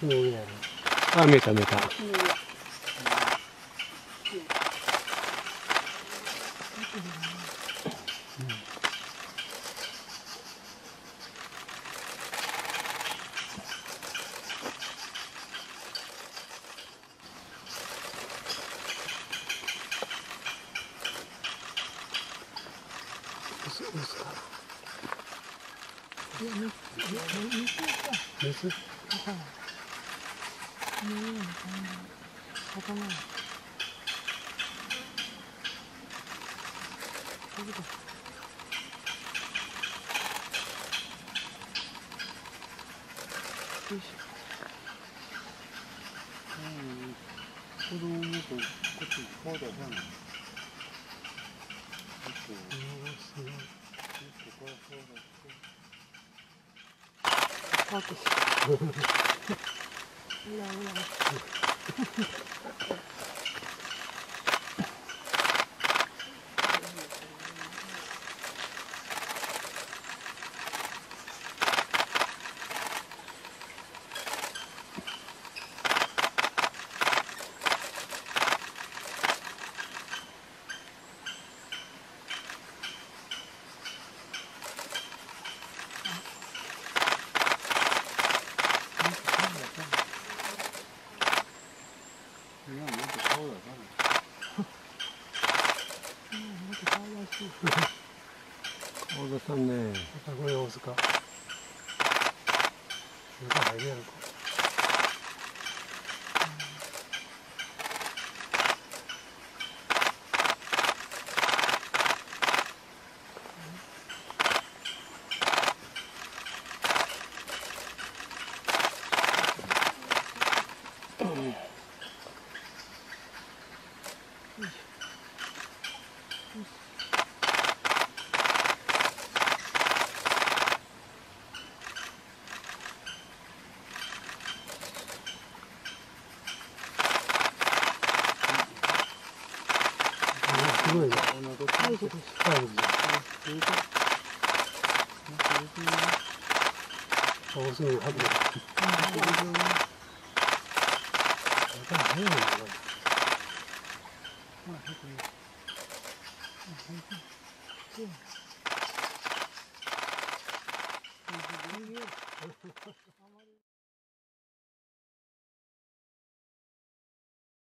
木の上やろあ見えた見えた。そうですか水子供とこっち顔出さない。すごいパークしうらうらいや、もっと顔出さない。もっと可愛らしい大田さんね。これ大塚。中入るやろか。すごいねこんなとこ大丈夫です大丈夫あすぐハブだ。中入るのかなあまり